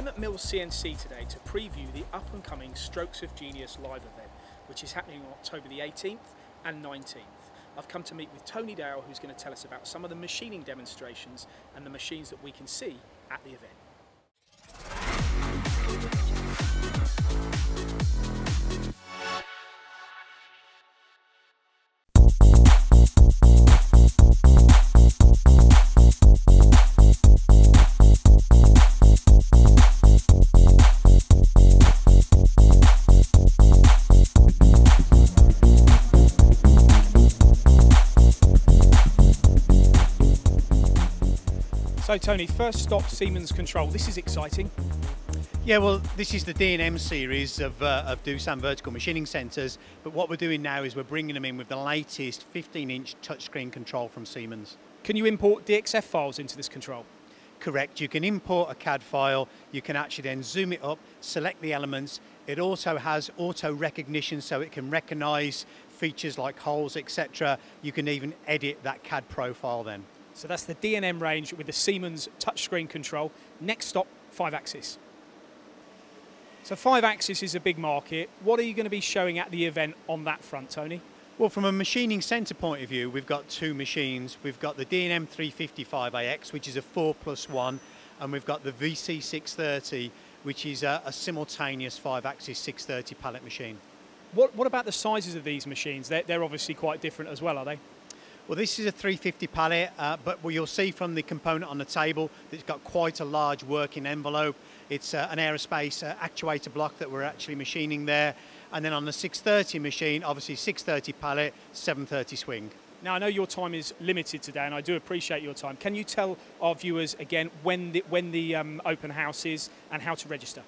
I'm at Mills CNC today to preview the up and coming Strokes of Genius live event, which is happening on October the 18th and 19th. I've come to meet with Tony Dale, who's going to tell us about some of the machining demonstrations and the machines that we can see at the event. So, Tony, first stop Siemens Control. This is exciting. Yeah, well, this is the DNM series of, uh, of Doosan vertical machining centres, but what we're doing now is we're bringing them in with the latest 15-inch touchscreen control from Siemens. Can you import DXF files into this control? Correct, you can import a CAD file, you can actually then zoom it up, select the elements. It also has auto recognition so it can recognise features like holes, etc. You can even edit that CAD profile then. So that's the DNM range with the Siemens touchscreen control. Next stop, five axis. So five axis is a big market. What are you going to be showing at the event on that front, Tony? Well, from a machining centre point of view, we've got two machines. We've got the DNM 355AX, which is a 4 plus 1, and we've got the VC 630, which is a, a simultaneous five-axis 630 pallet machine. What, what about the sizes of these machines? They're, they're obviously quite different as well, are they? Well, this is a 350 pallet, uh, but what you'll see from the component on the table that it's got quite a large working envelope. It's uh, an aerospace uh, actuator block that we're actually machining there. And then on the 630 machine, obviously 630 pallet, 730 swing. Now, I know your time is limited today, and I do appreciate your time. Can you tell our viewers again when the, when the um, open house is and how to register?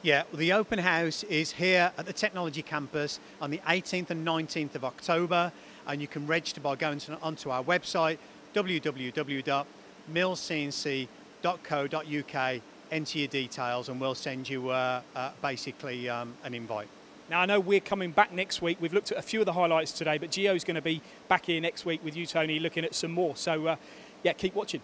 Yeah, the open house is here at the Technology Campus on the 18th and 19th of October, and you can register by going to, onto our website www.millscnc.co.uk, enter your details, and we'll send you uh, uh, basically um, an invite. Now, I know we're coming back next week. We've looked at a few of the highlights today, but Gio's going to be back here next week with you, Tony, looking at some more. So, uh, yeah, keep watching.